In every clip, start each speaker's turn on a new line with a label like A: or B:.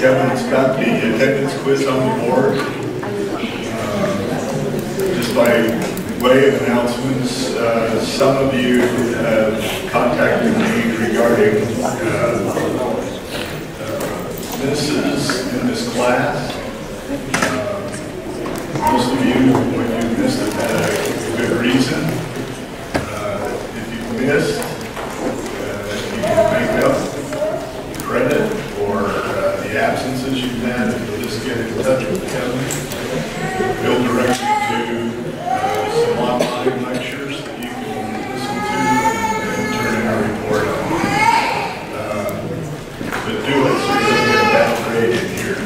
A: Kevin's got the attendance quiz on the board. Uh, Just by way of announcements, uh, some of you have contacted me regarding uh, uh, misses in this class. Uh, Most of you, when you missed it, had a good reason. Uh, If you missed, you can make up credit for uh, the absences you've had, you'll just get in touch with Kevin. He'll direct you to uh, some online lectures that you can listen to and turn in a report on. Uh, But do it so you don't get a bad grade in here.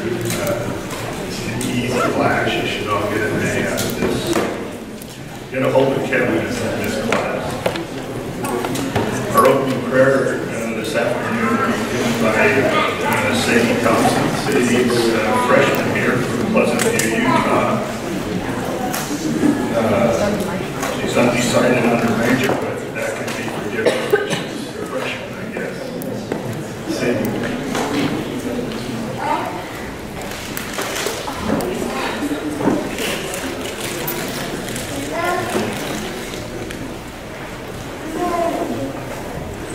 A: Uh, It's an easy class, you should all get an A out of this. Get a hold of Kevin in this class. Our opening prayer uh, this afternoon will be given by Thompson. Sadie's uh, freshman here from Pleasant View, Utah. Uh, She's undecided on her major, but that can be forgiven. She's a freshman, I guess. Sadie.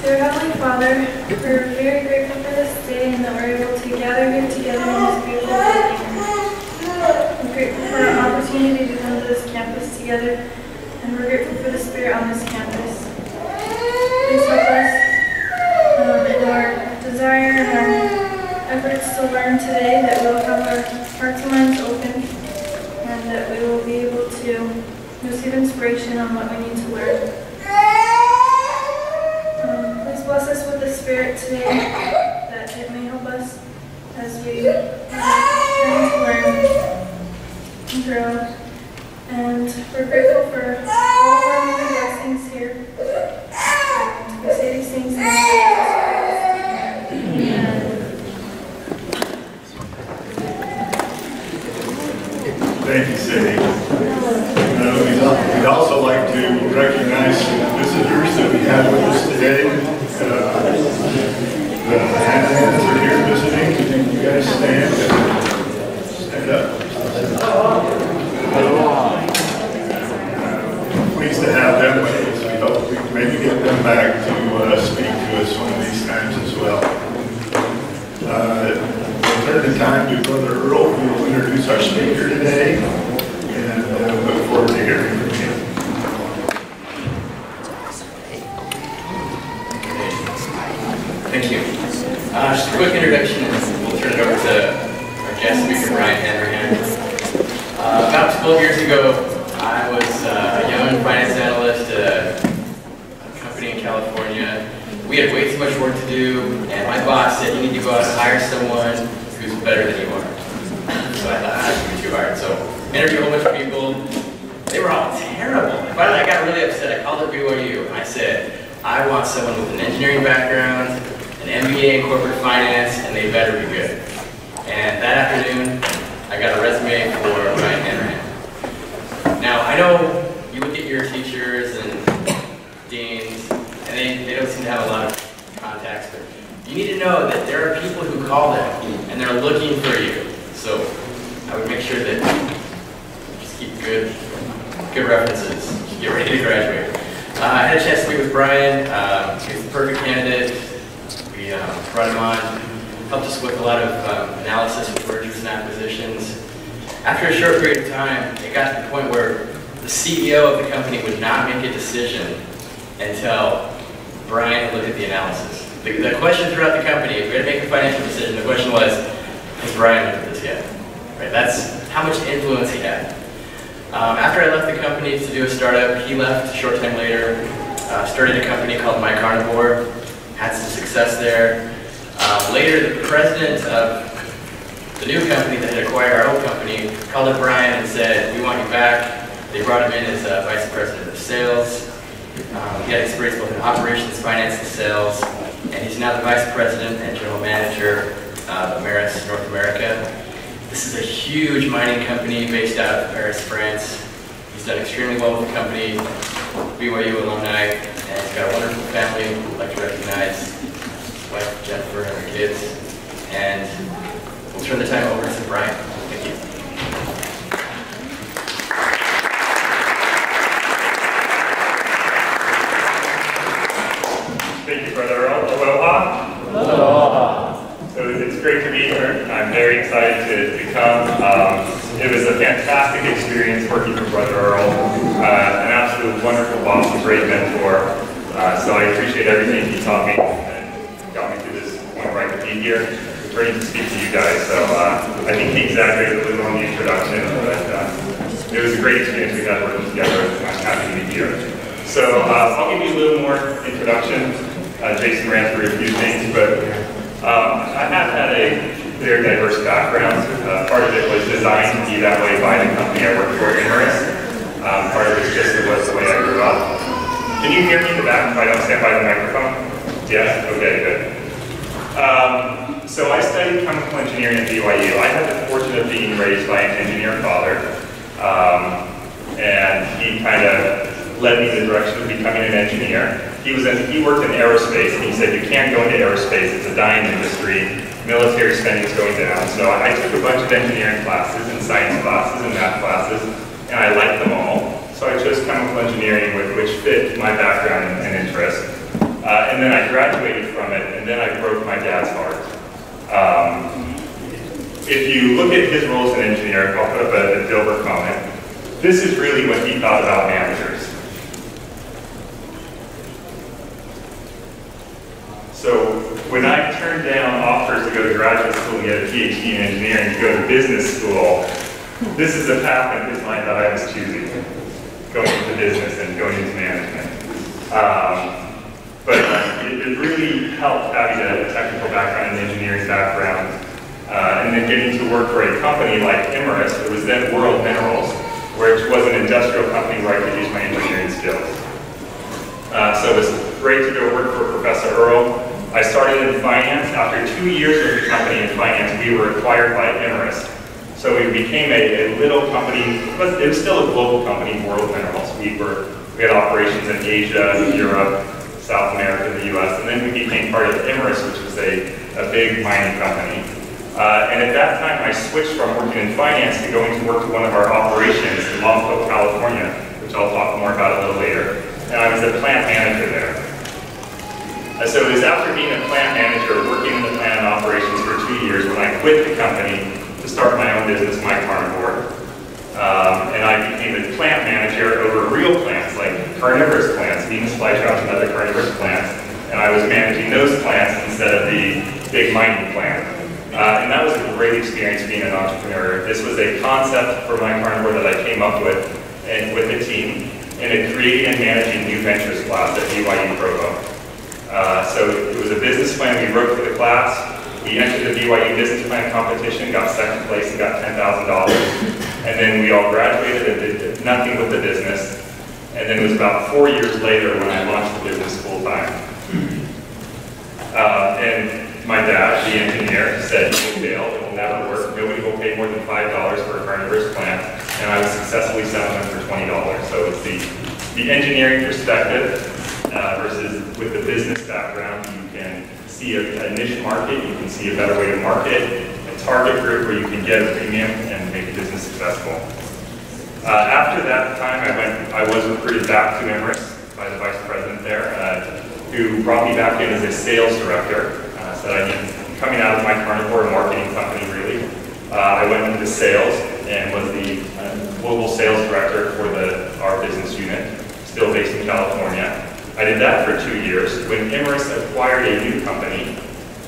B: Dear Heavenly Father, we're very grateful for this day and that we're able to gather here together in this beautiful building. We're grateful for our opportunity to come to this campus together, and we're grateful for the spirit on this campus. Please help us um, in our desire and our efforts to learn today, that we'll have our hearts and minds open, and that we will be able to receive inspiration on what we need to learn. Um, Please bless us with the Spirit today, that it may help us as we to learn and grow. We're grateful for all of here. We say these things the.
A: Thank you, Sadie. Uh, We'd also like to recognize visitors that we have with us today. Uh, The are here visiting. You guys? Stand up. Uh, To have them with us. We hope we can maybe get them back to uh, speak to us one of these times as well. Uh, We'll turn the time to Brother Earl, who will introduce our speaker today, and uh, look forward to hearing from him.
C: Thank you. Uh, just a quick introduction, and we'll turn it over to our guest speaker, Brian Hanrahan. Uh, about 12 years ago, I was uh, a young finance analyst at a company in California. We had way too much work to do, and my boss said, you need to go out and hire someone who's better than you are. So I thought, ah, gonna be too hard. So interviewed a whole bunch of people. They were all terrible. Finally, I got really upset. I called up BYU I said, I want someone with an engineering background, an MBA in corporate finance, and they better be good. And that afternoon, I got a resume for Brian Hanrahan. Now, I know you look at your teachers and deans, and they, they don't seem to have a lot of you need to know that there are people who call them, and they're looking for you. So I would make sure that you just keep good, good references. Get ready to graduate. Uh, I had a chance to meet with Brian. Um, he was the perfect candidate. We um, brought him on, helped us with a lot of um, analysis with mergers and acquisitions. After a short period of time, it got to the point where the CEO of the company would not make a decision until Brian looked at the analysis. The, the question throughout the company, if we had to make a financial decision, the question was, has Brian looked at this yet? Right, that's how much influence he had. Um, after I left the company to do a startup, he left a short time later, uh, started a company called My Carnivore, had some success there. Um, later, the president of the new company that had acquired our old company called up Brian and said, we want you back. They brought him in as uh, vice president of sales. Um, he had experience both in operations, finance, and sales, and he's now the vice president and general manager of Imerys North America. This is a huge mining company based out of Paris, France. He's done extremely well with the company, BYU alumni, and he's got a wonderful family. I'd like to recognize his wife Jennifer and her kids. And we'll turn the time over to Brian. Thank you.
D: Thank you, Brother Earl. Aloha. Aloha. So it's great to be here. I'm very excited to, to come. Um, it was a fantastic experience working for Brother Earl. Uh, an absolute wonderful boss, a great mentor. Uh, so I appreciate everything he taught me and got me to this point where I be here. It's ready to speak to you guys. So uh, I think he exaggerated a little on the introduction, but uh, it was a great experience we had working together. I'm happy to be here. So uh, I'll give you a little more introduction. Uh, Jason ran through a few things, but um, I have had a very diverse background. Uh, part of it was designed to be that way by the company I work for, Imerys. Um, part of it just it was the way I grew up. Can you hear me in the back if I don't stand by the microphone? Yes? Okay, good. Um, so I studied chemical engineering at BYU. I had the fortune of being raised by an engineer father, um, and he kind of led me in the direction of becoming an engineer. He was in, he worked in aerospace, and he said you can't go into aerospace; it's a dying industry. Military spending is going down. So I took a bunch of engineering classes and science classes and math classes, and I liked them all. So I chose chemical engineering, which fit my background and, interest. Uh, and then I graduated from it, and then I broke my dad's heart. Um, if you look at his role as an engineer, I'll put up a, a Dilbert comment. This is really what he thought about managers. So when I turned down offers to go to graduate school and get a PhD in engineering to go to business school, this is a path in his mind that I was choosing, going into business and going into management. Um, but it, it, really helped having a technical background and engineering background, uh, and then getting to work for a company like Imerys, it was then World Minerals, which was an industrial company where I could use my engineering skills. Uh, so it was great to go work for Professor Earl. I started in finance. After two years with the company in finance, we were acquired by Imerys. So we became a, a little company, but it was still a global company, World Minerals. We were we had operations in Asia, Europe, South America, the U.S., and then we became part of Imerys, which was a, a big mining company. Uh, and at that time, I switched from working in finance to going to work to one of our operations in Lompoc, California, which I'll talk more about a little later. And I was a plant manager there. Uh, so it was after being a plant manager, working in the plant operations for two years, when I quit the company to start my own business, My Carnivore. Um, and I became a plant manager over real plants, like carnivorous plants, Venus flytraps and other carnivorous plants. And I was managing those plants instead of the big mining plant. Uh, and that was a great experience being an entrepreneur. This was a concept for My Carnivore that I came up with and with a team, and it creating and managing new ventures class at BYU Provo. Uh, so it was a business plan we wrote for the class. We entered the BYU business plan competition, got second place, and got $10,000. And then we all graduated and did nothing with the business. And then it was about four years later when I launched the business full time. Uh, and my dad, the engineer, said you fail, it will never work. Nobody will pay more than $5 for a carnivorous plant. And I was successfully selling them for $20. So it's the, the engineering perspective uh, versus with the business background, you can see a, a, niche market, you can see a better way to market, a target group where you can get a premium and make a business successful. Uh, after that time, I went, I was recruited back to Imerys by the vice president there, uh, who brought me back in as a sales director. Uh, said I need, coming out of my carnivore marketing company really, uh, I went into sales and was the uh, global sales director for the our business unit, still based in California. I did that for two years. When Imerys acquired a new company,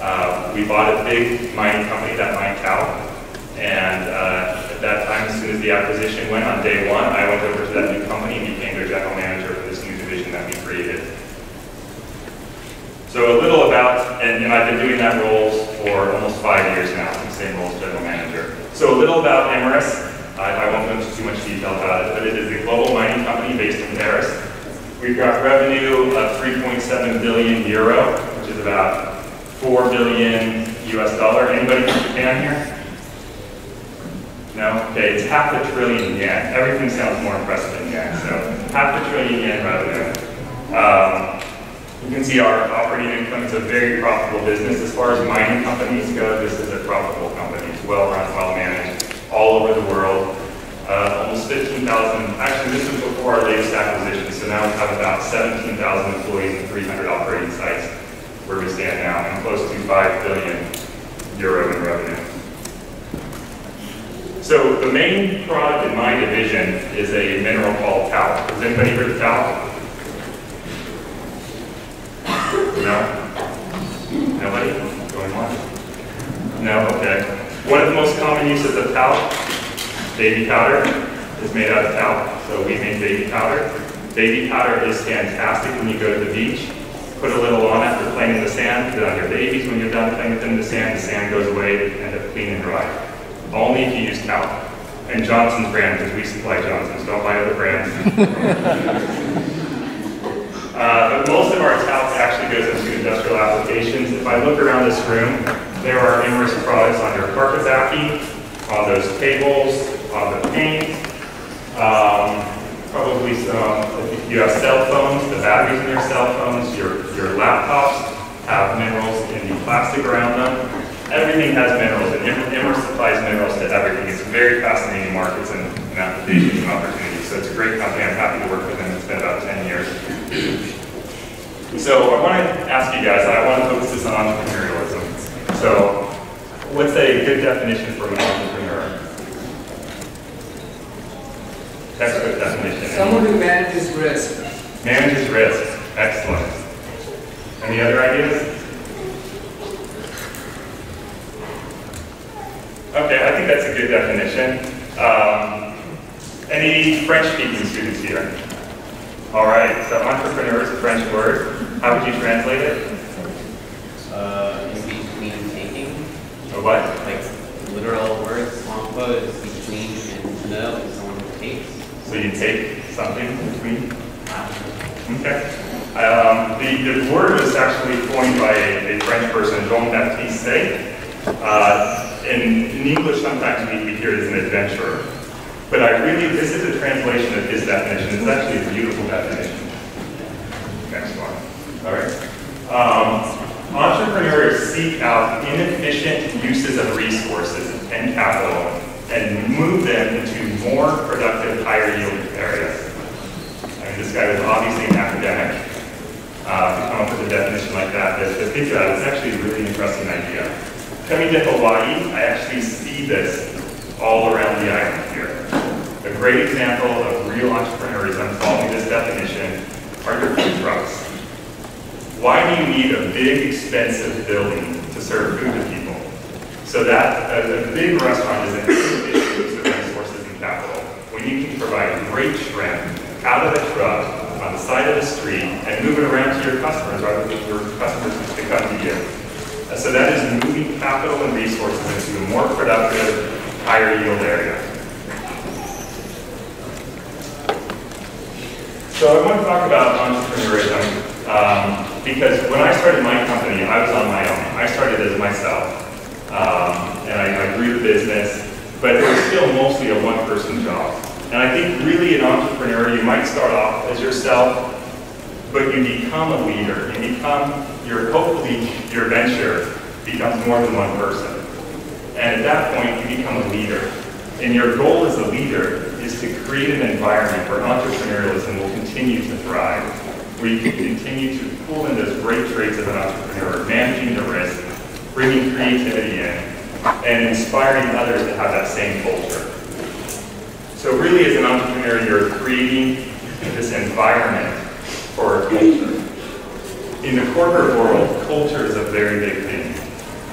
D: uh, we bought a big mining company that mined talc. And uh, at that time, as soon as the acquisition went on day one, I went over to that new company and became their general manager for this new division that we created. So a little about, and, and I've been doing that role for almost five years now, the same role as general manager. So a little about Imerys. I, I won't go into too much detail about it, but it is a global mining company based in Paris. We've got revenue of 3.7 billion euro, which is about 4 billion US dollar. Anybody from Japan here? No? Okay, it's half a trillion yen. Everything sounds more impressive in yen, so half a trillion yen revenue. Um, you can see our operating income is a very profitable business. As far as mining companies go, this is a profitable company. It's well-run, well-managed, all over the world. Uh, almost 15,000, actually this was before our latest acquisition, so now we have about 17,000 employees and 300 operating sites where we stand now, and close to 5 billion euro in revenue. So the main product in my division is a mineral called talc. Has anybody heard of talc? No? Nobody? Going on? No? Okay. One of the most common uses of talc, baby powder, is made out of talc. So we make baby powder. Baby powder is fantastic when you go to the beach. Put a little on after playing in the sand, put it on your babies when you're done playing with them in the sand, the sand goes away, they end up clean and dry. Only if you use talc. And Johnson's brand, because we supply Johnson's, don't buy other brands. Uh, but most of our talc actually goes into industrial applications. If I look around this room, there are numerous products on your carpet backing, on those tables, on the paint, um, probably some, if you have cell phones, the batteries in your cell phones, your, your laptops have minerals in the plastic around them. Everything has minerals, and Imerys supplies minerals to everything. It's very fascinating markets and, and applications and opportunities. So it's a great company. I'm happy to work with them. It's been about 10 years. So I want to ask you guys, I want to focus this on entrepreneurialism. So what's a good definition for an entrepreneur? Textbook definition.
E: Someone who manages risk.
D: Manages risk. Excellent. Any other ideas? Okay, I think that's a good definition. Um, any French-speaking students here? All right, so entrepreneur is a French word. How would you translate it?
C: Uh, in between taking,
D: A what?
C: like literal words, long is between and no is someone who takes.
D: So you take something in between? Okay. Um, the, the word was actually coined by a, a French person, Jean-Baptiste. Uh, in, in English, sometimes we, we hear it as an adventurer. But I really, this is a translation of his definition. It's actually a beautiful definition. Next one. All right. Um, entrepreneurs seek out inefficient uses of resources and capital and move them into more productive, higher yield areas. I mean, this guy was obviously an academic. Uh, to come up with a definition like that, but to think about it, it's actually a really interesting idea. Coming to Hawaii, I actually see this all around the island here. A great example of real entrepreneurism following this definition are your food trucks. Why do you need a big, expensive building to serve food to people? So that a, a big restaurant is an inefficient use of resources and capital. When you can provide great shrimp out of the truck on the side of the street and move it around to your customers rather than your customers to come to you. So that is moving capital and resources into a more productive, higher yield area. So I want to talk about entrepreneurism um, because when I started my company, I was on my own. I started as myself, um, and I, I grew the business, but it was still mostly a one-person job. And I think really an entrepreneur, you might start off as yourself, but you become a leader. You become your hopefully your venture becomes more than one person. And at that point, you become a leader. And your goal as a leader is to create an environment where entrepreneurialism will continue to thrive, where you can continue to pull in those great traits of an entrepreneur, managing the risk, bringing creativity in, and inspiring others to have that same culture. So really, as an entrepreneur, you're creating this environment for culture. In the corporate world, culture is a very big thing.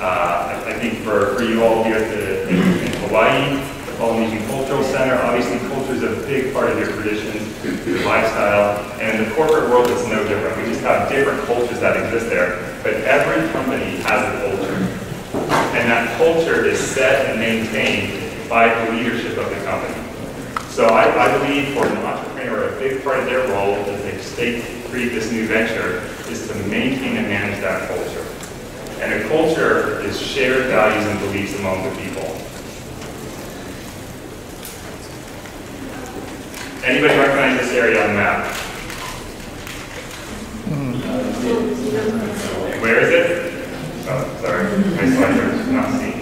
D: Uh, I think for, for you all here at the, in Hawaii, the Polynesian Cultural Center, obviously culture is a big part of your traditions, your lifestyle, and the corporate world, it's no different. We just have different cultures that exist there, but every company has a culture. And that culture is set and maintained by the leadership of the company. So I, I believe for an entrepreneur, a big part of their role as they state, create this new venture is to maintain and manage that culture. And a culture is shared values and beliefs among the people. Anybody recognize this area on the map? Hmm. Where is it? Oh, sorry, my slides are not seen.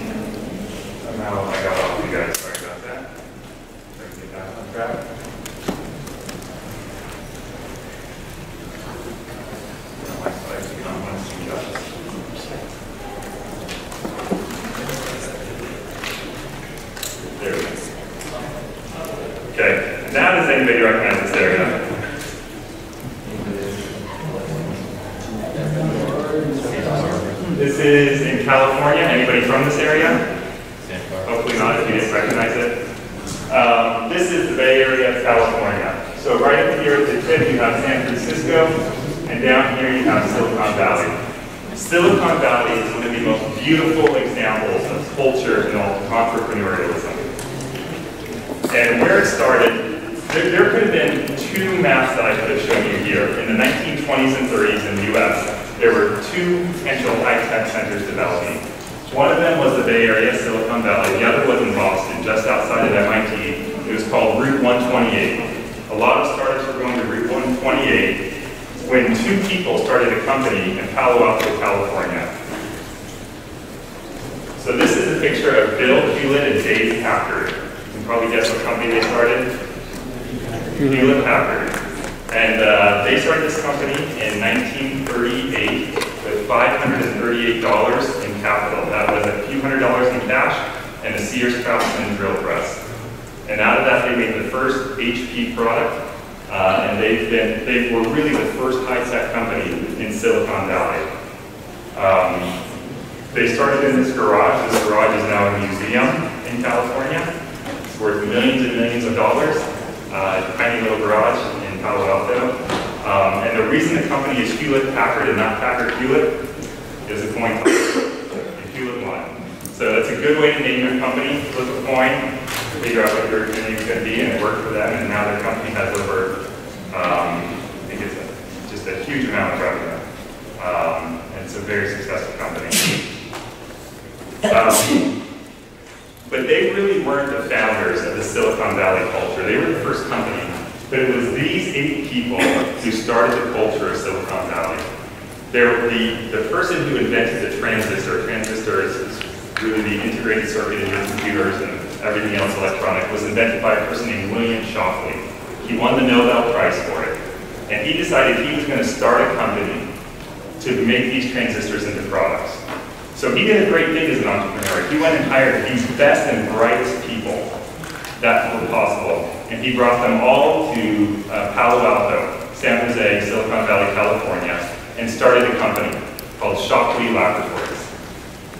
D: California. Anybody from this area? Hopefully not, if you didn't recognize it. Um, this is the Bay Area of California. So right up here at the tip, you have San Francisco, and down here you have Silicon Valley. Silicon Valley is one of the most beautiful examples of culture and entrepreneurialism. And where it started, there, there could have been two maps that I could have shown you here. In the 1920s and 30s in the US, there were two potential high-tech centers developing. One of them was the Bay Area, Silicon Valley. The other was in Boston, just outside of MIT. It was called Route 128. A lot of startups were going to Route 128 when two people started a company in Palo Alto, California. So this is a picture of Bill Hewlett and Dave Packard. You can probably guess what company they started. Hewlett Packard. And uh, they started this company in 1938 with $538 in capital. That was a few hundred dollars in cash and a Sears Craftsman drill press. And out of that, they made the first HP product. Uh, and they've been, they were really the first high-tech company in Silicon Valley. Um, they started in this garage. This garage is now a museum in California. It's worth millions and millions of dollars. Uh, tiny little garage Palo Alto. Um, and the reason the company is Hewlett Packard and not Packard Hewlett is a coin toss. Hewlett won. So that's a good way to name your company. Flip a coin, figure out what your name's going to be, and it worked for them. And now their company has over, um, I think it's a, just a huge amount of revenue. Um, and it's a very successful company. Um, but they really weren't the founders of the Silicon Valley culture. They were the first company. But it was these eight people who started the culture of Silicon Valley. They're the, the person who invented the transistor. Transistor is, is really the integrated circuit in your computers and everything else electronic, was invented by a person named William Shockley. He won the Nobel Prize for it. And he decided he was going to start a company to make these transistors into products. So he did a great thing as an entrepreneur. He went and hired these best and brightest people that were possible. And he brought them all to uh, Palo Alto, San Jose, Silicon Valley, California, and started a company called Shockley Laboratories.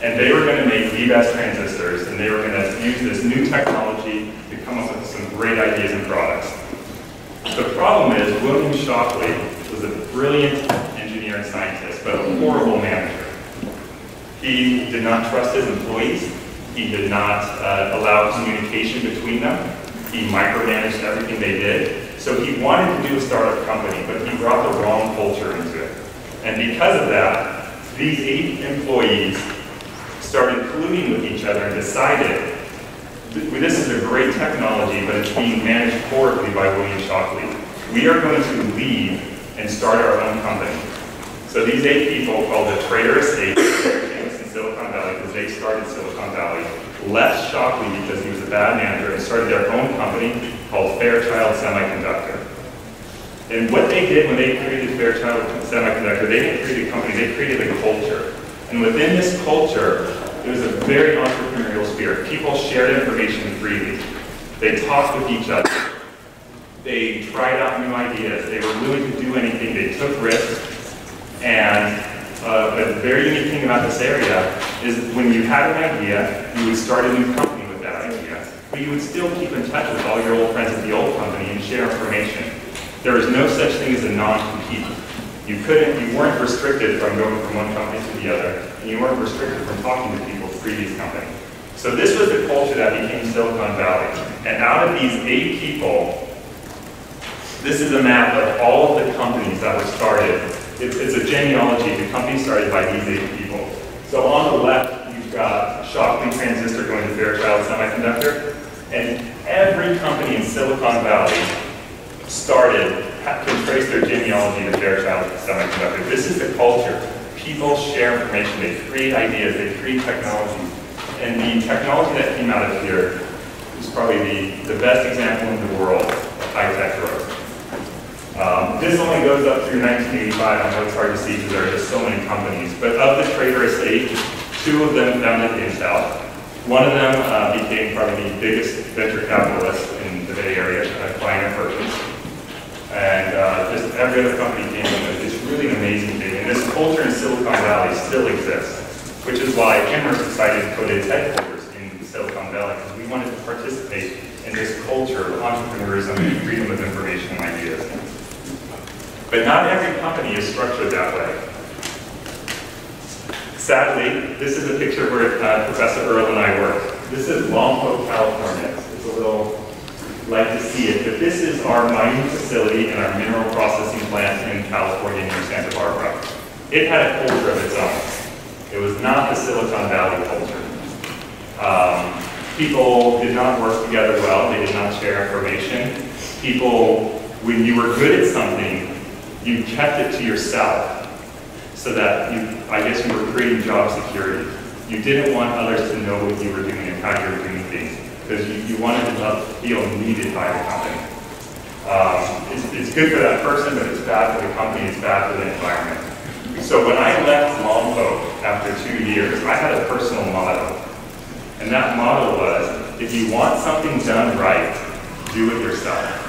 D: And they were going to make the best transistors, and they were going to use this new technology to come up with some great ideas and products. The problem is, William Shockley was a brilliant engineer and scientist, but a horrible manager. He did not trust his employees. He did not uh, allow communication between them. He micromanaged everything they did. So he wanted to do a startup company, but he brought the wrong culture into it. And because of that, these eight employees started colluding with each other and decided this is a great technology, but it's being managed poorly by William Shockley. We are going to leave and start our own company. So these eight people, called the Traitorous Eight, in Silicon Valley, because they started Silicon Valley, left Shockley because he was a bad manager and started their own company called Fairchild Semiconductor. And what they did when they created Fairchild Semiconductor, they didn't create a company, they created a culture. And within this culture, it was a very entrepreneurial spirit. People shared information freely. They talked with each other. They tried out new ideas. They were willing to do anything. They took risks. And uh, a very unique thing about this area is when you had an idea, you would start a new company with that idea. But you would still keep in touch with all your old friends at the old company and share information. There is no such thing as a non-compete. You couldn't, you weren't restricted from going from one company to the other, and you weren't restricted from talking to people at previous company. So this was the culture that became Silicon Valley. And out of these eight people, this is a map of all of the companies that were started. It's, it's a genealogy. The company started by these eight people. So on the left, you've got Shockley Transistor going to Fairchild Semiconductor. And every company in Silicon Valley started, can trace their genealogy to Fairchild Semiconductor. This is the culture. People share information, they create ideas, they create technology. And the technology that came out of here is probably the, the best example in the world of high-tech growth. Um, this only goes up through 1985. I know it's hard to see because there are just so many companies. But of the Traitorous Eight, two of them founded Intel. One of them uh, became probably the biggest venture capitalist in the Bay Area, Kleiner Perkins. And uh, just every other company came in. It's really an amazing thing. And this culture in Silicon Valley still exists. which is why Imerys decided to put its headquarters in Silicon Valley, because we wanted to participate in this culture of entrepreneurism and freedom of information and ideas. But not every company is structured that way. Sadly, this is a picture where uh, Professor Earl and I work. This is Lompoc, California. It's a little like to see it, but this is our mining facility and our mineral processing plant in California near Santa Barbara. It had a culture of its own. It was not the Silicon Valley culture. Um, people did not work together well. They did not share information. People, when you were good at something, you kept it to yourself so that you, I guess you were creating job security. You didn't want others to know what you were doing and how you were doing things because you, you wanted to not feel needed by the company. Um, it's, it's good for that person, but it's bad for the company, it's bad for the environment. So when I left Lompoc after two years, I had a personal motto. And that motto was, if you want something done right, do it yourself.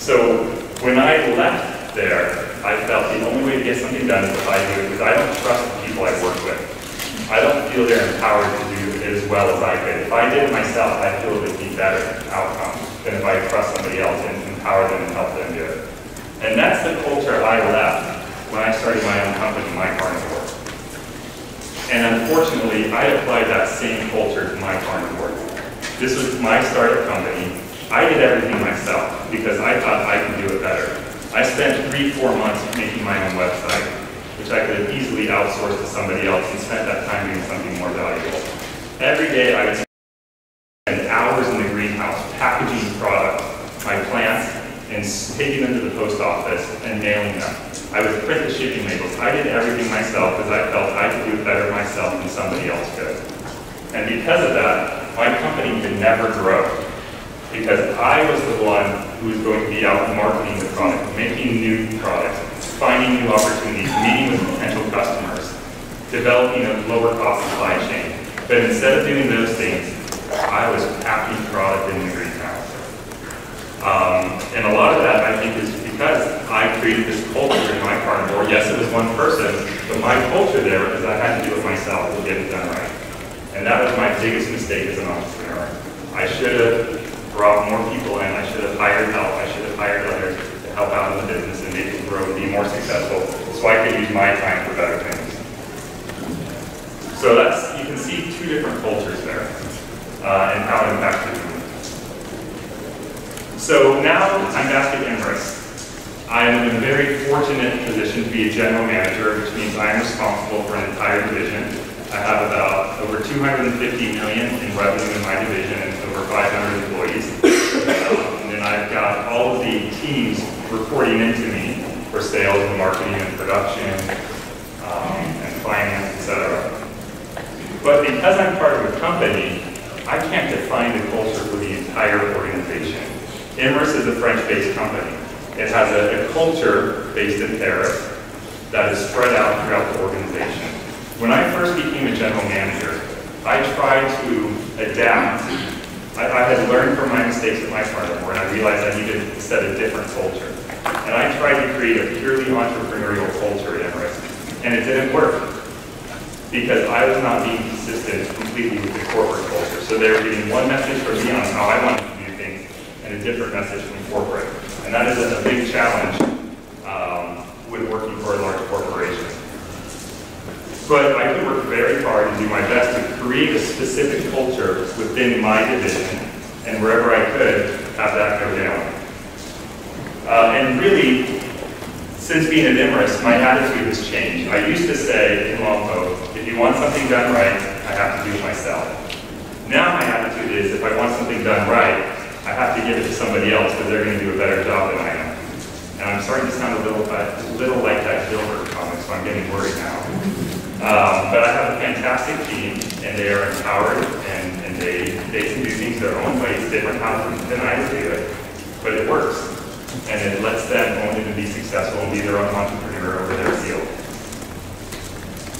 D: So when I left there, I felt the only way to get something done is if I do it, because I don't trust the people I work with. I don't feel they're empowered to do as well as I could. If I did it myself, I feel it would be better outcome than if I trust somebody else and empower them and help them do it. And that's the culture I left when I started my own company, My Carnivore. And unfortunately, I applied that same culture to My Carnivore. This was my startup company. I did everything myself because I thought I could do it better. I spent three, four months making my own website, which I could have easily outsourced to somebody else and spent that time doing something more valuable. Every day I would spend hours in the greenhouse packaging product, my plants, and taking them to the post office and mailing them. I would print the shipping labels. I did everything myself because I felt I could do it better myself than somebody else could. And because of that, my company could never grow because I was the one who was going to be out marketing the product, making new products, finding new opportunities, meeting with potential customers, developing a lower cost supply chain. But instead of doing those things, I was packing product in the greenhouse. Um, and a lot of that, I think, is because I created this culture in my carnivore. Yes, it was one person, but my culture there was I had to do it myself to get it done right. And that was my biggest mistake as an entrepreneur. I should have brought more people in. I should have hired help. I should have hired others to help out in the business and make it grow and be more successful so I could use my time for better things. So that's, you can see two different cultures there uh, and how it impacted me. So now I'm back at Imerys. I'm in a very fortunate position to be a general manager, which means I'm responsible for an entire division. I have about over 250 million in revenue in my division and over 500 employees. Um, and then I've got all of the teams reporting into me for sales and marketing and production um, and finance, etc. But because I'm part of a company, I can't define the culture for the entire organization. Imerys is a French-based company. It has a, a culture based in Paris that is spread out throughout the organization. When I first became a general manager, I tried to adapt. I, I had learned from my mistakes at my carnivore, and I realized I needed to set a different culture. And I tried to create a purely entrepreneurial culture at Imerys, and it didn't work because I was not being consistent completely with the corporate culture. So they were getting one message from me on how I wanted to do things, and a different message from corporate. And that is a big challenge um, when working for a large corporation. But I could work very hard and do my best to create a specific culture within my division, and wherever I could, have that go down. Uh, and really, since being at Imerys, my attitude has changed. I used to say in Lompoc, if you want something done right, I have to do it myself. Now my attitude is, if I want something done right, I have to give it to somebody else because they're going to do a better job than I am. And I'm starting to sound a little, a little like that Dilbert comic, so I'm getting worried now. Um, but I have a fantastic team, and they are empowered, and, and they, they can do things their own ways, different how than I do it. But it works, and it lets them own it and be successful and be their own entrepreneur over their field.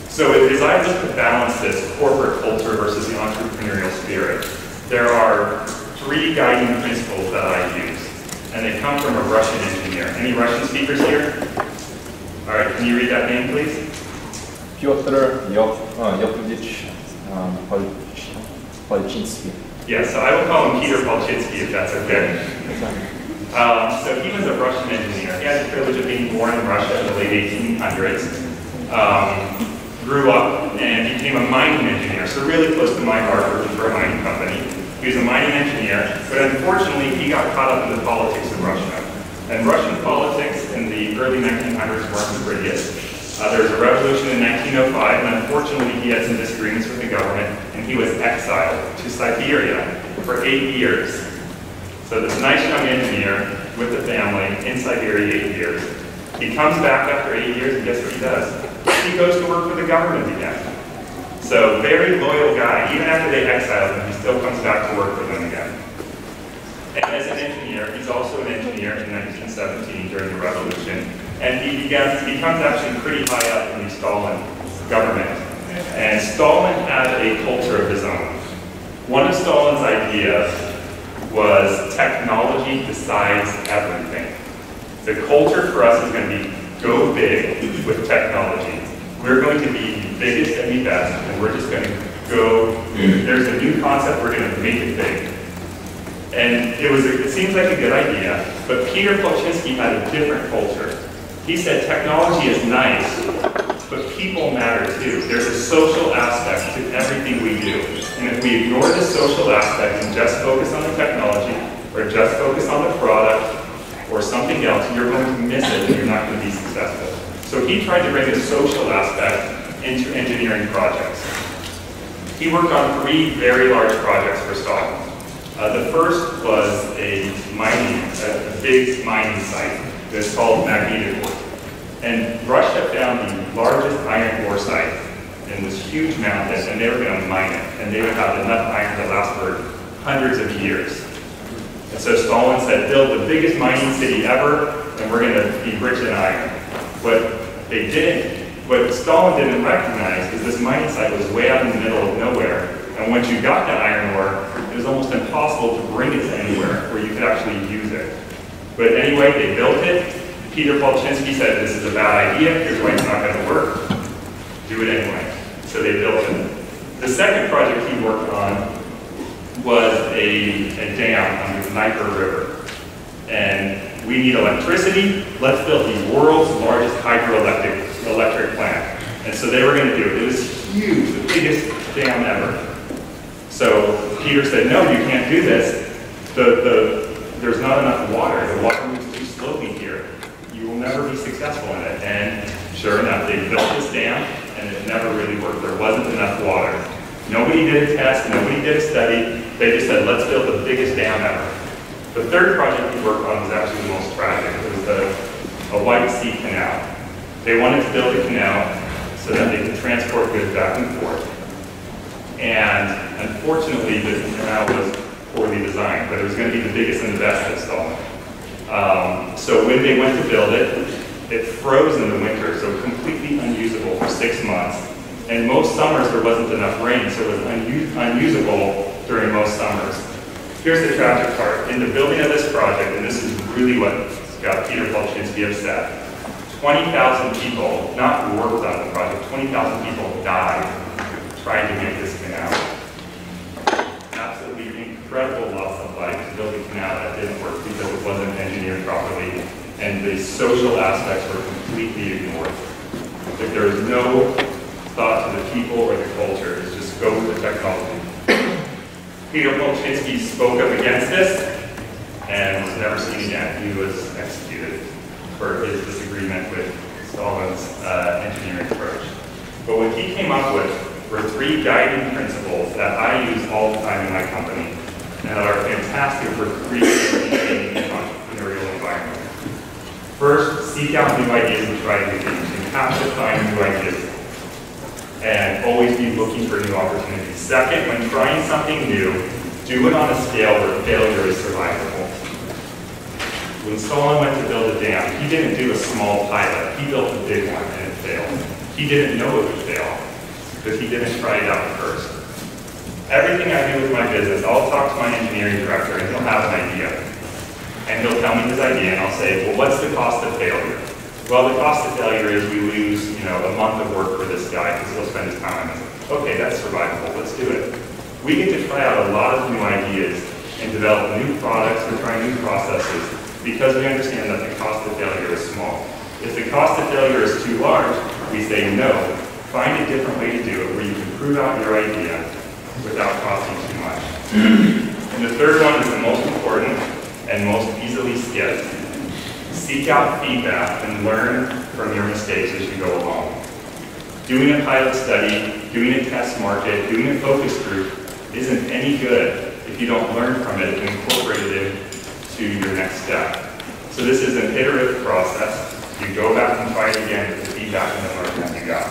D: So as I look to balance this corporate culture versus the entrepreneurial spirit, there are three guiding principles that I use, and they come from a Russian engineer. Any Russian speakers here? All right, can you read that name, please?
F: Piotr Yakovlevich um, Palchinsky.
D: Yeah, so I will call him Peter Palchinsky if that's okay. Um, so he was a Russian engineer. He had the privilege of being born in Russia in the late 1800s. Um, grew up and became a mining engineer, so really close to my heart working for a mining company. He was a mining engineer, but unfortunately he got caught up in the politics of Russia. And Russian politics in the early 1900s weren't the prettiest. Uh, there was a revolution in 1905, and unfortunately he had some disagreements with the government, and he was exiled to Siberia for eight years. So this nice young engineer with the family in Siberia eight years. He comes back after eight years, and guess what he does? He goes to work for the government again. So very loyal guy. Even after they exiled him, he still comes back to work for them again. And as an engineer, he's also an engineer in 1917 during the revolution. And he, begins, he becomes actually pretty high up in the Stalin government. And Stalin had a culture of his own. One of Stalin's ideas was technology decides everything. The culture for us is going to be go big with technology. We're going to be the biggest and the best, and we're just going to go, there's a new concept, we're going to make it big. And it was, a, it seems like a good idea, but Peter Palchinsky had a different culture. He said technology is nice, but people matter too. There's a social aspect to everything we do. And if we ignore the social aspect and just focus on the technology, or just focus on the product, or something else, you're going to miss it and you're not going to be successful. So he tried to bring a social aspect into engineering projects. He worked on three very large projects for Stalin. Uh, the first was a mining, a, a big mining site that's called Magnitogorsk. And Russia found the largest iron ore site in this huge mountain, and they were going to mine it. And they would have enough iron to last for hundreds of years. And so Stalin said, build the biggest mining city ever, and we're going to be rich in iron. What they didn't, what Stalin didn't recognize is this mining site was way out in the middle of nowhere. And once you got the iron ore, it was almost impossible to bring it to anywhere where you could actually. But anyway, they built it. Peter Palchinsky said, this is a bad idea, here's why it's not going to work. Do it anyway. So they built it. The second project he worked on was a, a dam on the Dnieper River. And we need electricity, let's build the world's largest hydroelectric electric plant. And so they were going to do it. It was huge, the biggest dam ever. So Peter said, no, you can't do this. The, the, there's not enough water. The water moves too slowly here. You will never be successful in it. And sure enough, they built this dam, and it never really worked. There wasn't enough water. Nobody did a test, nobody did a study. They just said, let's build the biggest dam ever. The third project we worked on was actually the most tragic. It was the, a White Sea Canal. They wanted to build a canal so that they could transport goods back and forth. And unfortunately, the canal was poorly designed, but it was going to be the biggest and the best installment. Um, so when they went to build it, it froze in the winter, so completely unusable for six months. And most summers there wasn't enough rain, so it was unusable during most summers. Here's the tragic part. In the building of this project, and this is really what got Peter Palchinsky upset, 20,000 people, not worked on the project, 20,000 people died trying to make this canal. Absolutely incredible loss of life to build a canal that didn't work because it wasn't engineered properly, and the social aspects were completely ignored. If there is no thought to the people or the culture, it's just go with the technology. Peter Palchinsky spoke up against this and was never seen again. He was executed for his disagreement with Stalin's uh, engineering approach. But what he came up with were three guiding principles that I use all the time in my company and that are fantastic for creating. First, seek out new ideas and try new things. You have to find new ideas and always be looking for new opportunities. Second, when trying something new, do it on a scale where failure is survivable. When Stalin went to build a dam, he didn't do a small pilot. He built a big one and it failed. He didn't know it would fail because he didn't try it out first. Everything I do with my business, I'll talk to my engineering director and he'll have an idea. And he'll tell me his idea and I'll say, well, what's the cost of failure? Well, the cost of failure is we lose, you know, a month of work for this guy because he'll spend his time. Okay, that's survivable, let's do it. We get to try out a lot of new ideas and develop new products or try new processes because we understand that the cost of failure is small. If the cost of failure is too large, we say no. Find a different way to do it where you can prove out your idea without costing too much. And the third one is the most important and most easily skipped. Seek out feedback and learn from your mistakes as you go along. Doing a pilot study, doing a test market, doing a focus group isn't any good if you don't learn from it and incorporate it into your next step. So this is an iterative process. You go back and try it again with the feedback and the learning that you got.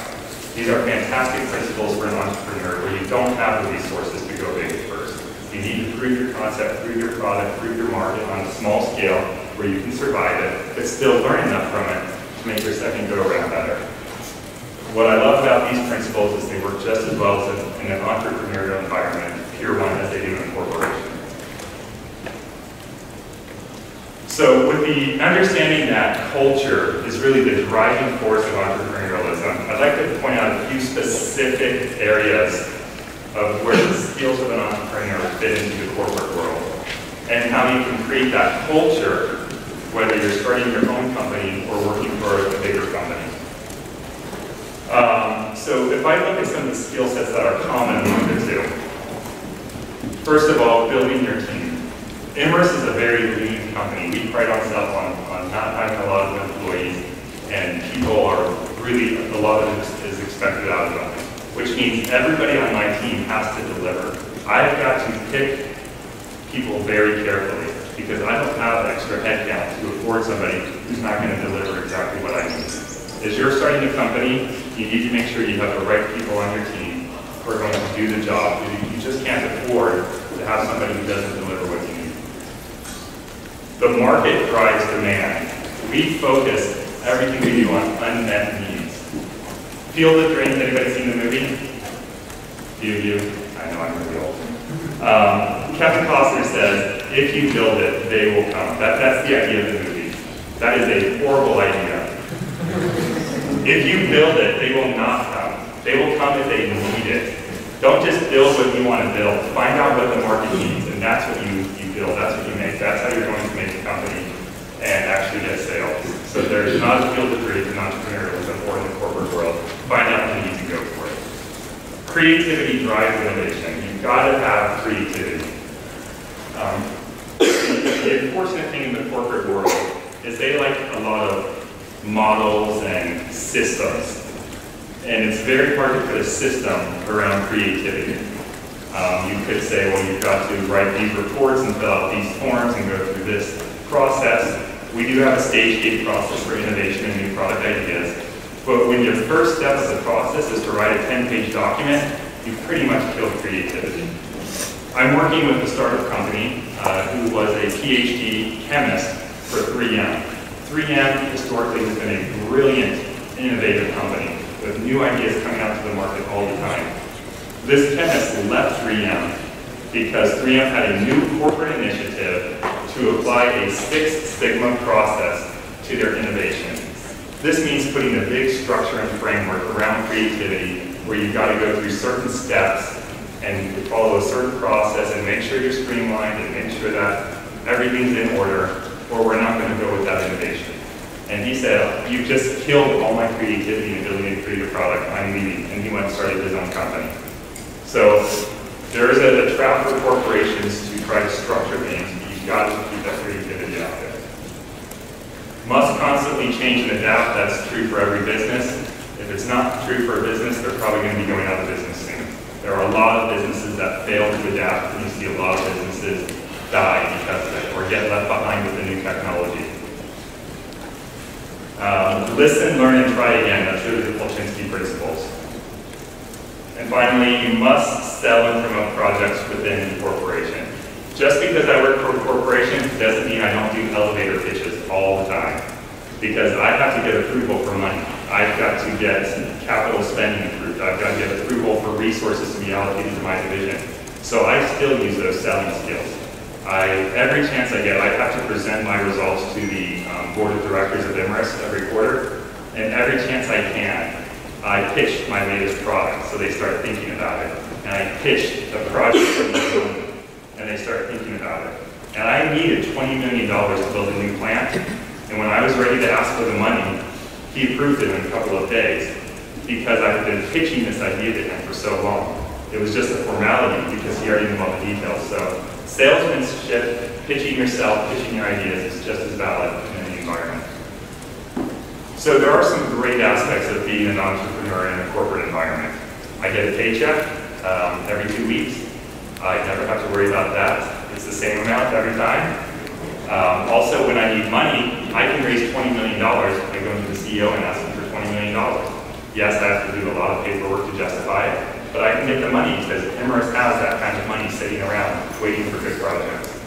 D: These are fantastic principles for an entrepreneur where you don't have the resources to go big first. You need to prove your concept, prove your product, prove your market on a small scale where you can survive it, but still learn enough from it to make your second go around better. What I love about these principles is they work just as well as in an entrepreneurial environment, pure one, as they do in a corporation. So with the understanding that culture is really the driving force of entrepreneurialism, I'd like to point out a few specific areas of where the skills of an entrepreneur fit into the corporate world and how you can create that culture whether you're starting your own company or working for a bigger company. Um, so if I look at some of the skill sets that are common among the two, first of all, building your team. Imerys is a very lean company. We pride ourselves on, on not having a lot of employees, and people are really, a lot of it is expected out of them, which means everybody on my team has to deliver. I've got to pick people very carefully because I don't have extra headcount to afford somebody who's not going to deliver exactly what I need. As you're starting a company, you need to make sure you have the right people on your team who are going to do the job. You just can't afford to have somebody who doesn't deliver what you need. The market drives demand. We focus everything we do on unmet needs. Field of Dreams, anybody seen the movie? Few of you? I know I'm really old. Um, Kevin Costner says, if you build it, they will come. That, that's the idea of the movie. That is a horrible idea. If you build it, they will not come. They will come if they need it. Don't just build what you want to build. Find out what the market needs, and that's what you, you build. That's what you make. That's how you're going to make a company and actually get sales. So there's not a field of dreams in entrepreneurialism or in the corporate world. Find out what you need to go for it. Creativity drives innovation. You've got to have creativity. Um, the unfortunate thing in the corporate world is they like a lot of models and systems. And it's very hard to put a system around creativity. Um, you could say, well, you've got to write these reports and fill out these forms and go through this process. We do have a stage gate process for innovation and new product ideas. But when your first step of the process is to write a 10-page document, you pretty much killed creativity. I'm working with a startup company uh, who was a PhD chemist for 3M. 3M historically has been a brilliant, innovative company with new ideas coming out to the market all the time. This chemist left 3M because 3M had a new corporate initiative to apply a Six Sigma process to their innovation. This means putting a big structure and framework around creativity where you've got to go through certain steps and follow a certain process and make sure you're streamlined and make sure that everything's in order or we're not going to go with that innovation. And he said, you've just killed all my creativity and ability to create a product. I'm leaving. And he went and started his own company. So there is a, a trap for corporations to try to structure things. You've got to keep that. Must constantly change and adapt. That's true for every business. If it's not true for a business, they're probably going to be going out of business soon. There are a lot of businesses that fail to adapt, and you see a lot of businesses die because of it, or get left behind with the new technology. Um, listen, learn, and try again. That's really the Palchinsky principles. And finally, you must sell and promote projects within the corporation. Just because I work for a corporation doesn't mean I don't do elevator pitches all the time. Because I have to get approval for money. I've got to get capital spending approved. I've got to get approval for resources to be allocated to my division. So I still use those selling skills. I, every chance I get, I have to present my results to the um, board of directors of Imerys every quarter. And every chance I can, I pitch my latest product, so they start thinking about it. And I pitch the project they started thinking about it. And I needed $20 million to build a new plant. And when I was ready to ask for the money, he approved it in a couple of days because I had been pitching this idea to him for so long. It was just a formality because he already knew all the details. So salesmanship, pitching yourself, pitching your ideas is just as valid in any environment. So there are some great aspects of being an entrepreneur in a corporate environment. I get a paycheck um, every two weeks. I never have to worry about that. It's the same amount every time. Um, also, when I need money, I can raise $20 million by going to the CEO and asking for $20 million. Yes, I have to do a lot of paperwork to justify it, but I can get the money because Imerys has that kind of money sitting around waiting for good projects.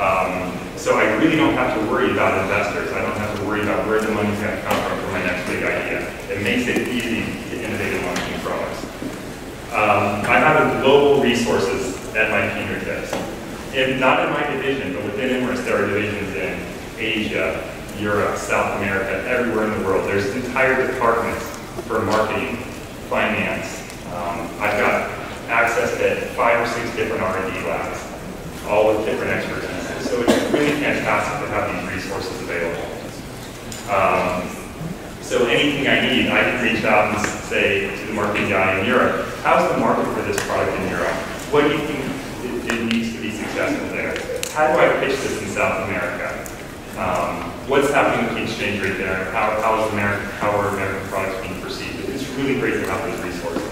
D: Um, so I really don't have to worry about investors. I don't have to worry about where the money's going to come from for my next big idea. It makes it easy to innovate and launch new products. Um, I have global resources at my fingertips. And not in my division, but within Imerys, there are divisions in Asia, Europe, South America, everywhere in the world. There's entire departments for marketing, finance. Um, I've got access to five or six different R&D labs, all with different expertise. So it's really fantastic to have these resources available. Um, so anything I need, I can reach out and say to the marketing guy in Europe, how's the market for this product in Europe? What do you think it, it needs to be successful there? How do I pitch this in South America? Um, what's happening with the exchange rate there? How, how, is American, how are American products being perceived? It's really great to have those resources.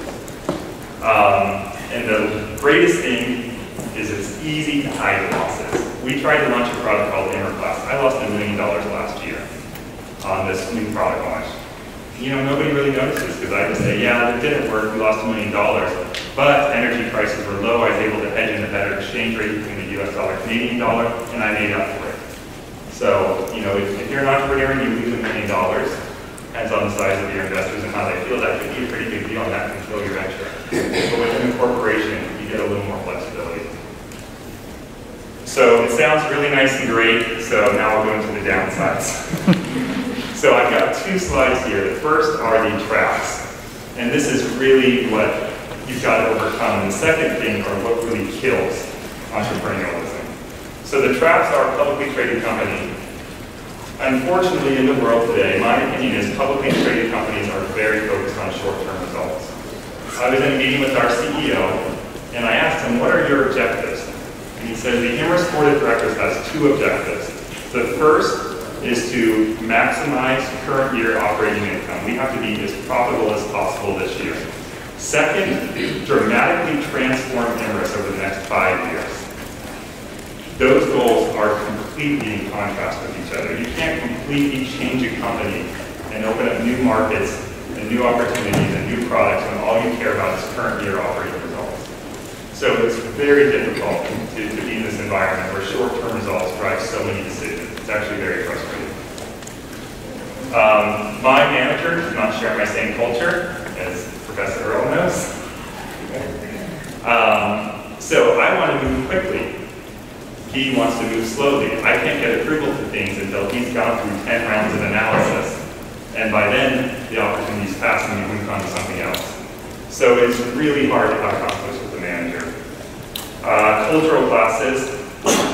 D: Um, and the greatest thing is it's easy to hide losses. We tried to launch a product called Immerclass. I lost a million dollars last year on this new product launch. You know, nobody really notices because I just say, yeah, it didn't work, we lost a million dollars. But energy prices were low, I was able to hedge in a better exchange rate between the US dollar, and Canadian dollar, and I made up for it. So, you know, if, if you're an entrepreneur and you lose a million dollars, depends on the size of your investors and how they feel, that could be a pretty big deal and that can kill your venture. But within a corporation, you get a little more flexibility. So it sounds really nice and great, so now we'll go into the downsides. so I've got two slides here. The first are the traps. And this is really what you've got to overcome. And the second thing are what really kills entrepreneurialism. So the traps are a publicly traded company. Unfortunately, in the world today, my opinion is publicly traded companies are very focused on short-term results. I was in a meeting with our CEO, and I asked him, what are your objectives? And he said, the Imerys Board of Directors has two objectives. The first is to maximize current year operating income. We have to be as profitable as possible this year. Second, dramatically transform Imerys over the next five years. Those goals are completely in contrast with each other. You can't completely change a company and open up new markets and new opportunities and new products when all you care about is current year operating results. So it's very difficult to, to be in this environment where short-term results drive so many decisions. It's actually very frustrating. Um, my manager does not share my same culture, as Professor Earl knows. Um, so I want to move quickly he wants to move slowly. I can't get approval for things until he's gone through 10 rounds of analysis. And by then, the opportunity's passed and we move on to something else. So it's really hard to have conflicts with the manager. Uh, cultural classes,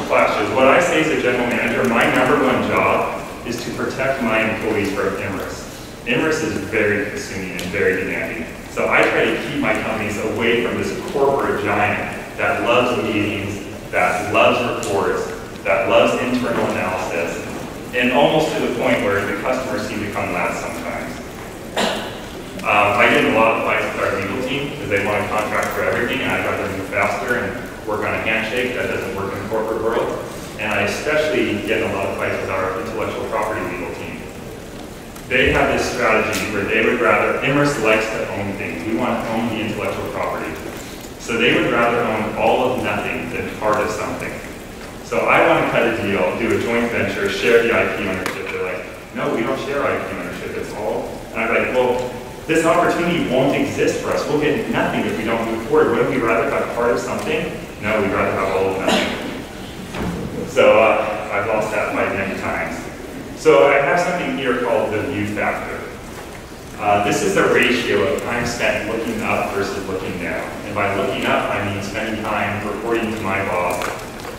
D: clashes. What I say as a general manager, my number one job is to protect my employees from Imerys. Imerys is very consuming and very demanding. So I try to keep my companies away from this corporate giant that loves meetings, that loves reports, that loves internal analysis, and almost to the point where the customers seem to come last sometimes. Um, I get a lot of fights with our legal team because they want a contract for everything, and I'd rather move faster and work on a handshake. That doesn't work in the corporate world. And I especially get a lot of fights with our intellectual property legal. They have this strategy where they would rather, Imerys likes to own things. We want to own the intellectual property. So they would rather own all of nothing than part of something. So I want to cut a deal, do a joint venture, share the IP ownership. They're like, no, we don't share IP ownership. It's all. And I'm like, well, this opportunity won't exist for us. We'll get nothing if we don't move forward. Wouldn't we rather have part of something? No, we'd rather have all of nothing. So uh, I've lost that fight many times. So I have something here called the view factor. Uh, this is the ratio of time spent looking up versus looking down. And by looking up, I mean spending time reporting to my boss,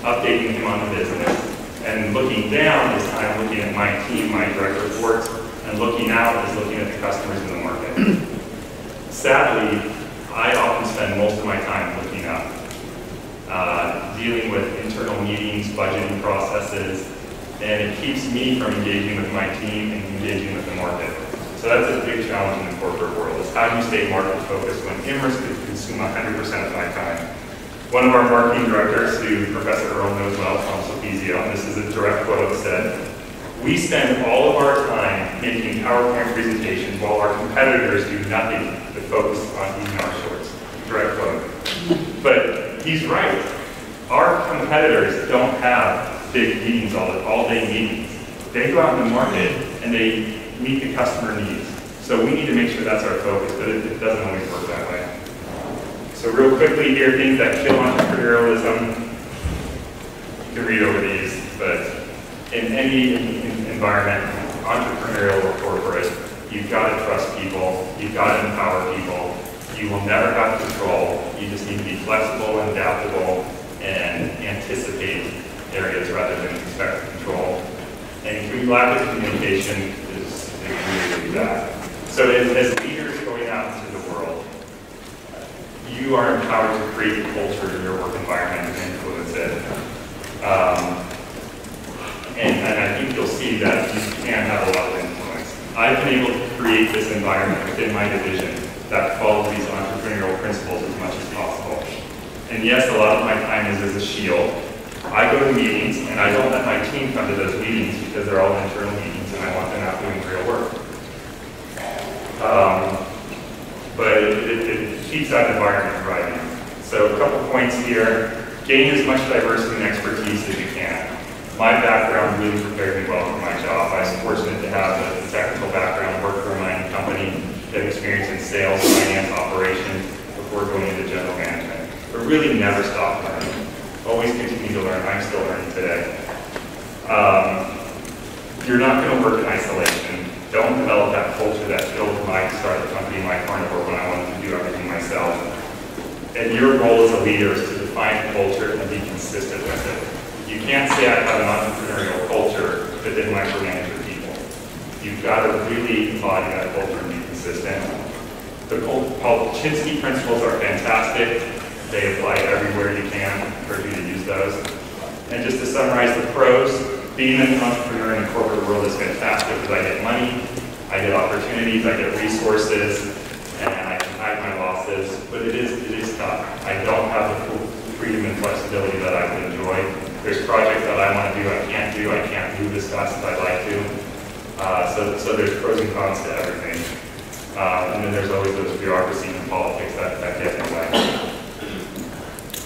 D: updating him on the business. And looking down is time looking at my team, my direct reports, and looking out is looking at the customers in the market. Sadly, I often spend most of my time looking up, uh, dealing with internal meetings, budgeting processes, and it keeps me from engaging with my team and engaging with the market. So that's a big challenge in the corporate world, is how do you stay market focused when Imerys could consume 100% of my time? One of our marketing directors, who Professor Earl knows well, Tom Sulpizio, and this is a direct quote, said, we spend all of our time making PowerPoint presentations while our competitors do nothing but focus on eating our shorts. Direct quote. But he's right. Our competitors don't have big meetings, all, all day meetings. They go out in the market and they meet the customer needs. So we need to make sure that's our focus, but it, it doesn't always work that way. So real quickly here, things that kill entrepreneurialism. You can read over these, but in any environment, entrepreneurial or corporate, you've got to trust people, you've got to empower people, you will never have control, you just need to be flexible and adaptable and anticipate areas rather than expect control. And lack of communication is, is really bad. So as, as leaders going out into the world, you are empowered to create the culture in your work environment and influence it. Um, and, and, I think you'll see that you can have a lot of influence. I've been able to create this environment within my division that follows these entrepreneurial principles as much as possible. And yes, a lot of my time is as a shield. I go to meetings, and I don't let my team come to those meetings because they're all internal meetings, and I want them out doing real work. Um, but it, it, it keeps that environment thriving. So a couple points here. Gain as much diversity and expertise as you can. My background really prepared me well for my job. I was fortunate to have a technical background, work for mining company, get experience in sales, finance, operations before going into general management. But really never stop learning. Always continue to learn. I'm still learning today. Um, you're not going to work in isolation. Don't develop that culture that killed my start the company, my carnivore, when I wanted to do everything myself. And your role as a leader is to define culture and be consistent with it. You can't say I have an entrepreneurial culture, but then micromanage your people. You've got to really embody that culture and be consistent. The Palchinsky principles are fantastic. They apply everywhere you can. I encourage you to use those. And just to summarize the pros, being an entrepreneur in the corporate world is fantastic because I get money, I get opportunities, I get resources, and I can hide my losses. But it is it is tough. I don't have the freedom and flexibility that I would enjoy. There's projects that I want to do, I can't do, I can't move as fast as I'd like to. Uh, so, so there's pros and cons to everything. Uh, and then there's always those bureaucracy and politics that, that get in the way.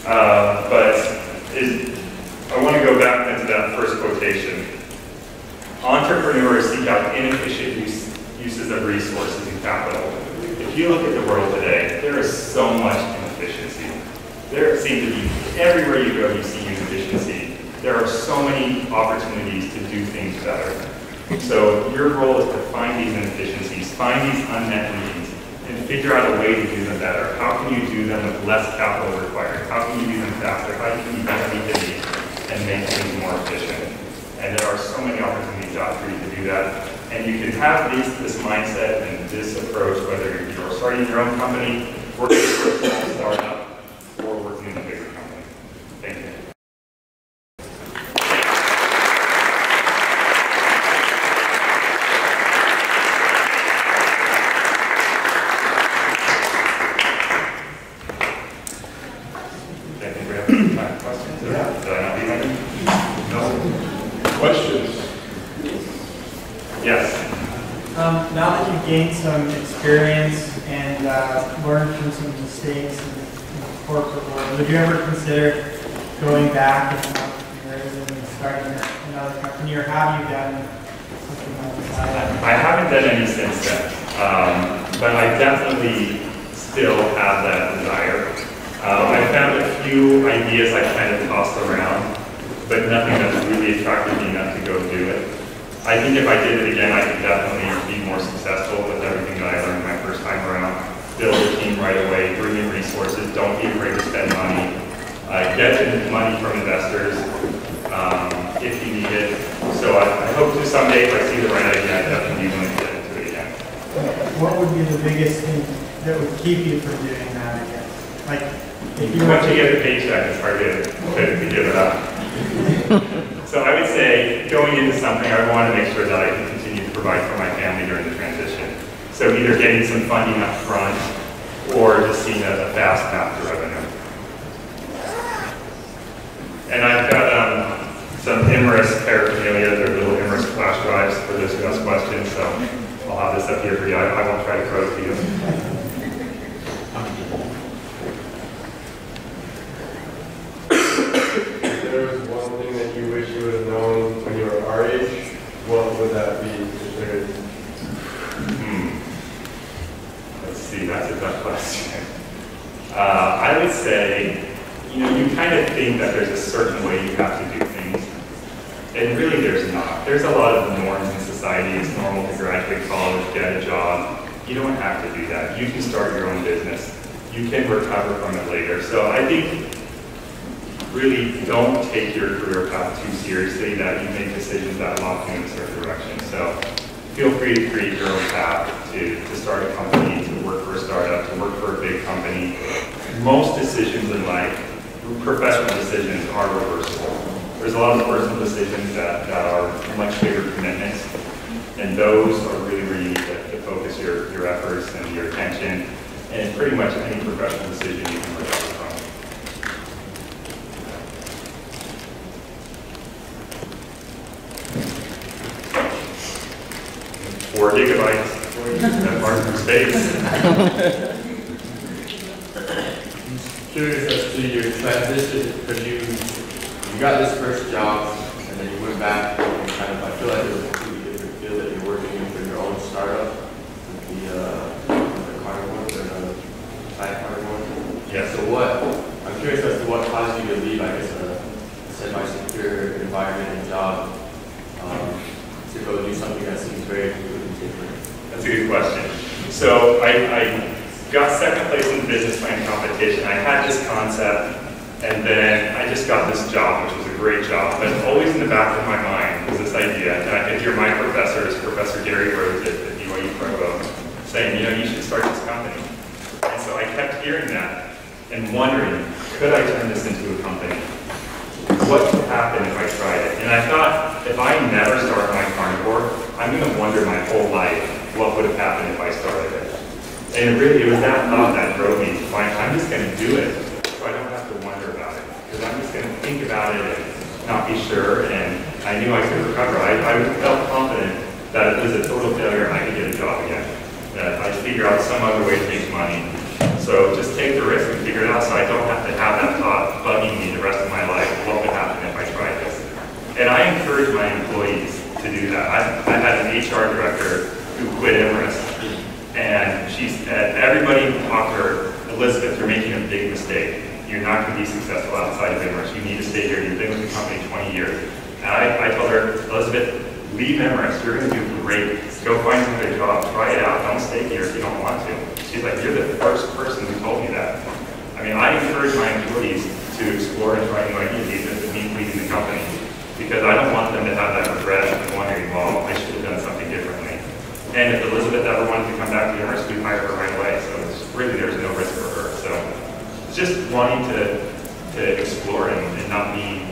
D: Uh, but is, I want to go back then to that first quotation. Entrepreneurs seek out inefficient use, uses of resources and capital. If you look at the world today, there is so much inefficiency. There seems to be, everywhere you go, you see inefficiency. There are so many opportunities to do things better. So your role is to find these inefficiencies, find these unmet needs, and figure out a way to do better. How can you do them with less capital required? How can you do them faster? How can you needs and make things more efficient? And there are so many opportunities out for you to do that. And you can have these, this mindset and this approach, whether you're starting your own company, working for a startup, or working in a bigger company. Thank you. I think we have time for questions. Did I not leave any? No?
A: Questions?
D: Yes.
G: Um, gained some experience and uh, learned from some mistakes in, the corporate world, would you ever consider going back and starting another company, or have you done something on the?
D: I haven't done any since then, um, but I definitely still have that desire. Um, I found a few ideas I kind of tossed around, but nothing that's really attracted me enough to go do it. I think if I did it again, I could definitely more successful with everything that I learned my first time around. Build a team right away, bring in resources, don't be afraid to spend money. Uh, get money from investors um, if you need it. So I, I hope to someday, if I see the right idea, I'd definitely be willing to get into it again.
G: What would be the biggest thing that would keep you from doing that again? Like, if you
D: Once you
G: to,
D: get the paycheck, it's hard to, to to give it up. So I would say, going into something, I want to make sure that I can provide for my family during the transition. So either getting some funding up front, or just seeing a a fast path to revenue. And I've got um, some Imerys paraphernalia, they're little Imerys flash drives for those who ask questions, so I'll have this up here for you. I I won't try to crow to you.
H: If there was one thing that you wish you would have known when you were our age, what would that be? If there is-
D: Hmm. Let's see, that's a tough question. Uh, I would say, you know, you kind of think that there's a certain way you have to do things. And really, there's not. There's a lot of norms in society. It's normal to graduate college, get a job. You don't have to do that. You can start your own business. You can recover from it later. So I think really don't take your career path too seriously that you make decisions that lock you in a certain direction. So feel free to create your own path to, to start a company, to startup, to work for a big company. Most decisions in life, professional decisions are reversible. There's a lot of personal decisions that, that are much bigger commitments. And those are really where you need to, to focus your, your efforts and your attention. And pretty much any professional decision you can recover from. Four gigabytes, that part of space.
I: curious as to your transition, because you, you got this first job, and then you went back, and kind of, I feel like it was a completely different field that you're working in for your own startup, with the, uh, the carnivore, or the side carnivore.
D: Yes.
I: So what, I'm curious as to what caused you to leave, I guess, a semi-secure environment and job, um, to go do something that seems very.
D: Good question. So I, I got second place in the business plan competition. I had this concept, and then I just got this job, which was a great job. But always in the back of my mind was this idea, and I could hear my professors, Professor Gary Rhodes at the BYU Provo, saying, you know, you should start this company. And so I kept hearing that and wondering, could I turn this into a company? What would happen if I tried it? And I thought, if I never start my carnivore, I'm going to wonder my whole life what would have happened if I started it. And really, it was that thought that drove me to find, I'm just going to do it so I don't have to wonder about it. Because I'm just going to think about it and not be sure. And I knew I could recover. I, I felt confident that if it was a total failure, I could get a job again. That I'd figure out some other way to make money. So just take the risk and figure it out so I don't have to have that thought bugging me the rest of my life. What would happen if I tried this? And I encourage my employees to do that. I, I had an HR director who quit Imerys, and she said, everybody talked to her, Elizabeth, you're making a big mistake. You're not going to be successful outside of Imerys. You need to stay here. You've been with the company 20 years. And I, I told her, Elizabeth, leave Imerys. You're going to do great. Go find another job. Try it out. Don't stay here if you don't want to. She's like, you're the first person who told me that. I mean, I encourage my employees to explore and try new ideas, even if it means leaving the company. Because I don't want them to have that regret of wondering, well, I should have done something differently. And if Elizabeth ever wanted to come back to Imerys, we'd hire her right away. So it's really, there's no risk for her. So it's just wanting to, to explore and, and not be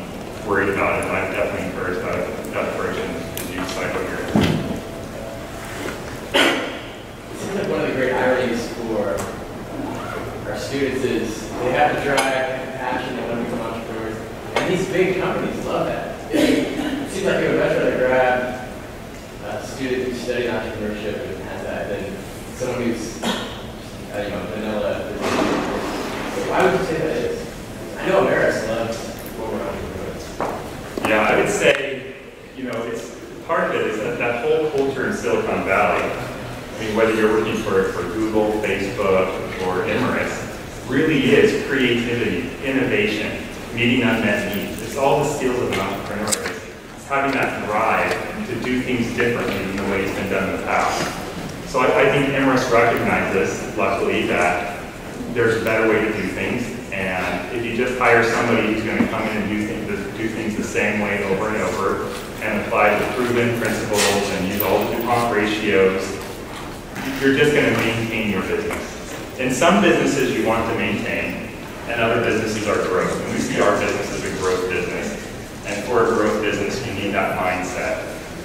D: worried about it. I definitely encourage that, that version as you decide what you're
C: It seems like one of the great ironies for our students is they have the drive, and passion, they want to become entrepreneurs. And these big companies love that. It seems like grab a student who's studying entrepreneurship and has that than someone who's, uh, you know, vanilla. So why would you say that is? I know Imerys loves former entrepreneurs.
D: Yeah, I would say, you know, it's part of it is that, that whole culture in Silicon Valley. I mean, whether you're working for, for Google, Facebook, or Imerys, really is creativity, innovation, meeting unmet needs. It's It's all the skills of an entrepreneur. Having that drive to do things differently than the way it's been done in the past. So I, I think Imerys recognizes, luckily, that there's a better way to do things. And if you just hire somebody who's going to come in and do things, do things the same way over and over, and apply the proven principles and use all the DuPont ratios, you're just going to maintain your business. In some businesses, you want to maintain, and other businesses are growth. And we see our business as a growth business. And for a growth business, you that mindset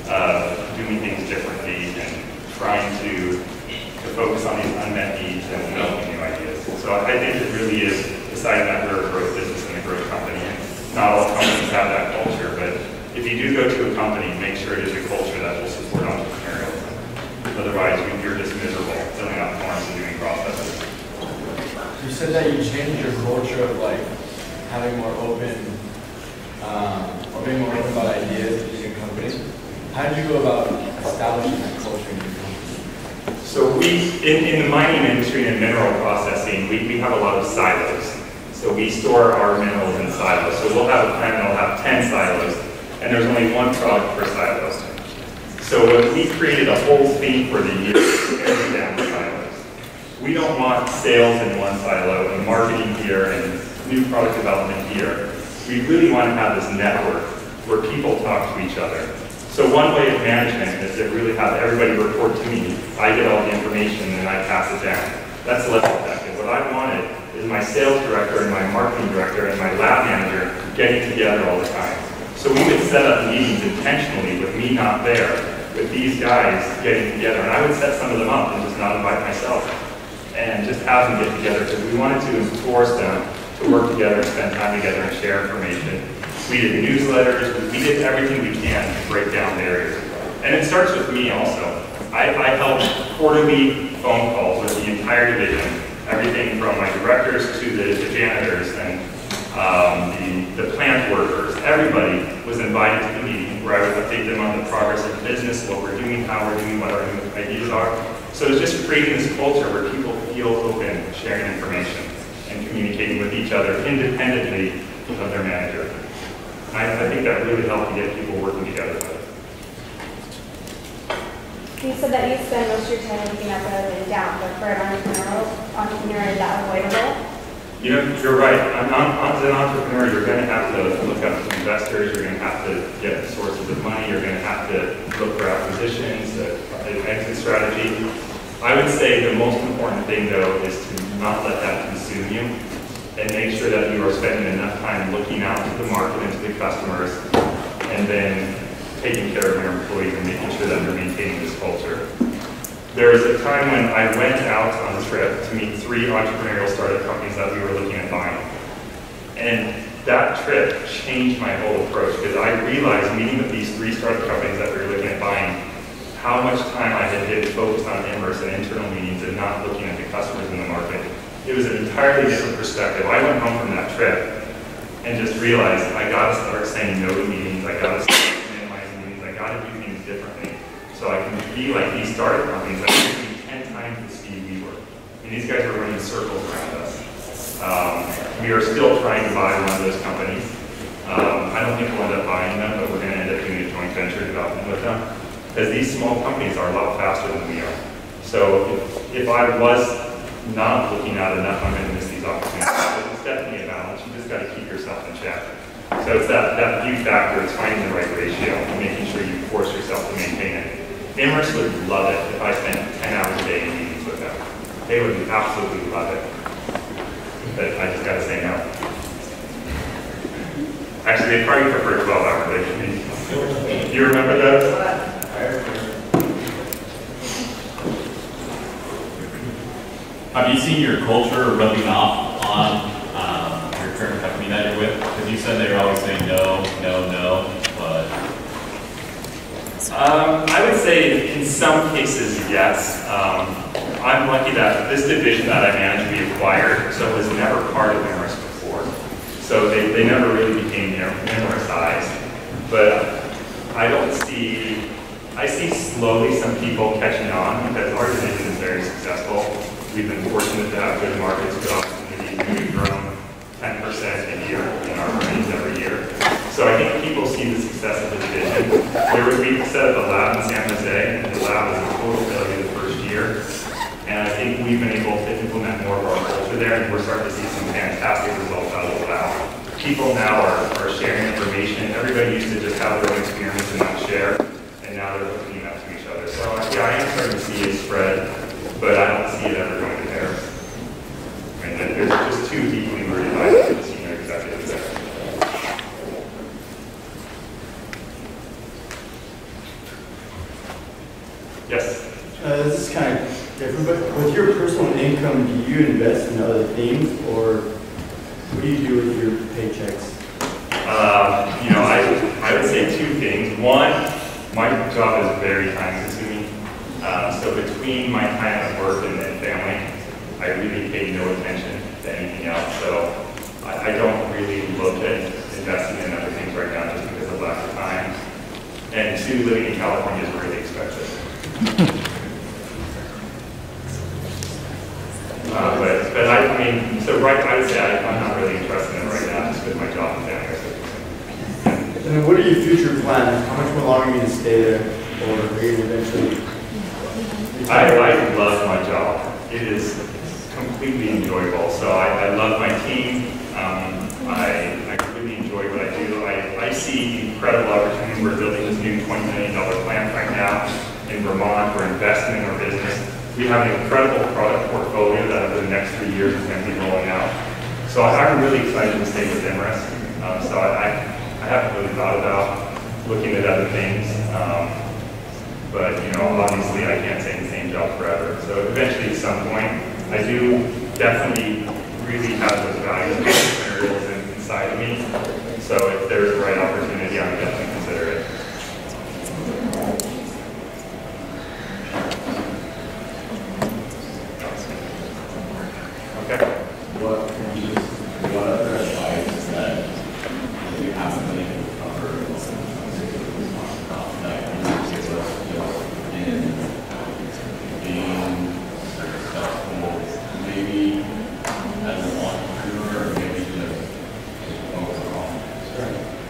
D: of doing things differently and trying to, to focus on these unmet needs and developing new ideas. So I think it really is deciding that we're a growth business and a growth company. And not all companies have that culture, but if you do go to a company, make sure it is a culture that will support entrepreneurialism. Otherwise, you- you're just miserable filling out forms and doing processes.
I: You said that you changed your culture of like having more open, um, or being more about ideas in your company. How did you go about establishing that culture in your company?
D: So we, in, in the mining industry and mineral processing, we, we have a lot of silos. So we store our minerals in silos. So we'll have a plant that'll have 10 silos, and there's only one product per silo. So we created a whole theme for the year, tearing down the silos. We don't want sales in one silo and marketing here and new product development here. We really want to have this network where people talk to each other. So one way of management is to really have everybody report to me. I get all the information and I pass it down. That's less effective. What I wanted is my sales director and my marketing director and my lab manager getting together all the time. So we would set up meetings intentionally with me not there, with these guys getting together. And I would set some of them up and just not invite myself. And just have them get together because we wanted to enforce them work together, spend time together and share information. We did newsletters, we did everything we can to break down barriers. And it starts with me also. I, I help quarterly phone calls with the entire division, everything from my directors to the, the janitors and um, the, the plant workers. Everybody was invited to the meeting where I would update them on the progress of the business, what we're doing, how we're doing, what our new ideas are. So it's just creating this culture where people feel open, sharing information communicating with each other independently of their manager. I, I think that really helped to get people working together.
J: You said that you spend most of your time looking up rather than down, but for an entrepreneur, entrepreneur, is that avoidable?
D: You know, you're right. I'm not, as an entrepreneur, you're going to have to look up to investors. You're going to have to get sources of money. You're going to have to look for acquisitions, uh, an exit strategy. I would say the most important thing, though, is to not let that consume you and make sure that you are spending enough time looking out to the market and to the customers and then taking care of your employees and making sure that they're maintaining this culture. There was a time when I went out on a trip to meet three entrepreneurial startup companies that we were looking at buying. And that trip changed my whole approach because I realized meeting with these three startup companies that we were looking at buying, how much time I had been focused on Imerys and internal meetings and not looking at the customers. It was an entirely different perspective. I went home from that trip and just realized I gotta start saying no to meetings, I gotta start minimizing meetings, I gotta do things differently. So I can be like these startup companies that are moving 10 times the speed we were. And these guys are running circles around us. Um, we are still trying to buy one of those companies. Um, I don't think we'll end up buying them, but we're going to end up doing a joint venture development with them. Because these small companies are a lot faster than we are. So if, if I was not looking at enough, I'm going to miss these opportunities. But it's definitely a balance. You just got to keep yourself in check. So it's that, that view factor, it's finding the right ratio and making sure you force yourself to maintain it. Imerys would love it if I spent 10 hours a day in meetings with them. They would absolutely love it. But I just gotta say no. Actually, they probably prefer 12 hour days. You remember those?
K: Have you seen your culture rubbing off on um, your current company that you're with? Because you said they were always saying no, no, no, but
D: Um, I would say in some cases, yes. Um, I'm lucky that this division that I manage, we acquired, so it was never part of Imerys before. So they, they never really became Imerys-ized. But I don't see, I see slowly some people catching on because our division is very successful. We've been fortunate to have good markets, good opportunities. We've grown 10% a year in our earnings every year. So I think people see the success of the division. There was, we set up a lab in San Jose, and the lab was a total failure the first year. And I think we've been able to implement more of our culture there, and we're starting to see some fantastic results out of the lab. People now are, are sharing information. Everybody used to just have their own experience and not share, and now they're hooking up to each other. So yeah, I am starting to see it spread, but I don't see it ever going to Paris. I mean, there- there's just two equally worried about the senior executives there. Yes?
L: Uh, this is kind of different, but with your personal income, do you invest in other things, or what do you do with your paychecks?
D: Uh, you know, I, I would say two things. One, my job is very time consuming. Uh, so between my time at work and then family, I really pay no attention to anything else. So I, I don't really look at investing in other things right now just because of lack of time. And two, living in California is really expensive. Uh, but, but I, I mean, so right, I would say I, I'm not really interested in it right now just because my job and family so
L: And what are your future plans? How much more longer are you going to stay there, or are you eventually?
D: I, I love my job. It is completely enjoyable. So I, I love my team. Um, I, I really enjoy what I do. I, I see incredible opportunities. We're building this new $20 million plant right now in Vermont. We're investing in our business. We have an incredible product portfolio that over the next three years is going to be rolling out. So I'm really excited to stay with Imerys. Um, so I, I I haven't really thought about looking at other things. Um, but, you know, obviously I can't stay in the same job forever. So eventually at some point, I do definitely really have those values and materials inside of me. So if there's the right opportunity, I would definitely consider it. Okay.
M: What, what other advice that you haven't been able to cover that you give us just in being successful, maybe as an entrepreneur, or maybe just overall?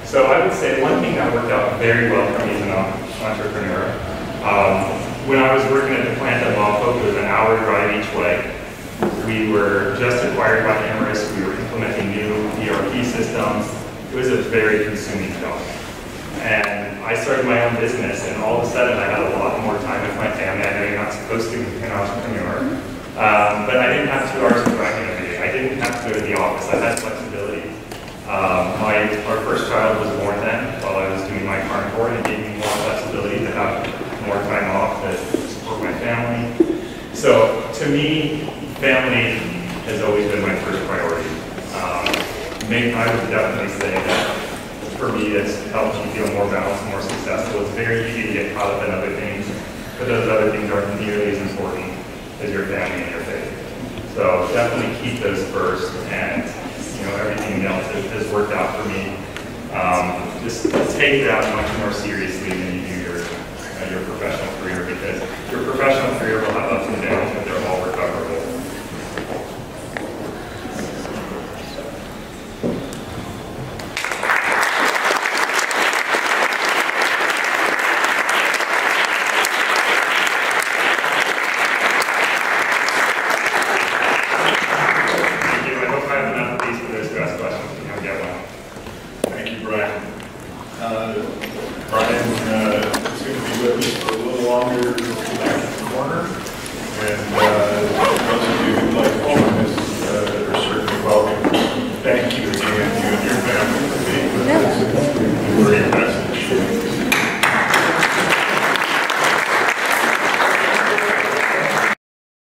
D: So I would say one thing that worked out very well for me as an entrepreneur, um, when I was working at the plant at Lawfolk, it was an hour drive each way. We were just acquired by Imerys, we were implementing new ERP systems. It was a very consuming job. And I started my own business, and all of a sudden I had a lot more time with my family. I know you're not supposed to be an entrepreneur, um, but I didn't have two hours of driving every day. I didn't have to go to the office. I had flexibility. Um, my, our first child was born then while I was doing my carnivore, and it gave me more flexibility to have more time off to support my family. So to me, family has always been my first priority. Um, I would definitely say that for me, it's helped me feel more balanced, more successful. It's very easy to get caught up in other things, but those other things aren't nearly as important as your family and your faith. So definitely keep those first, and you know everything else has, worked out for me. Um, just take that much more seriously than you do your uh, your professional career because your professional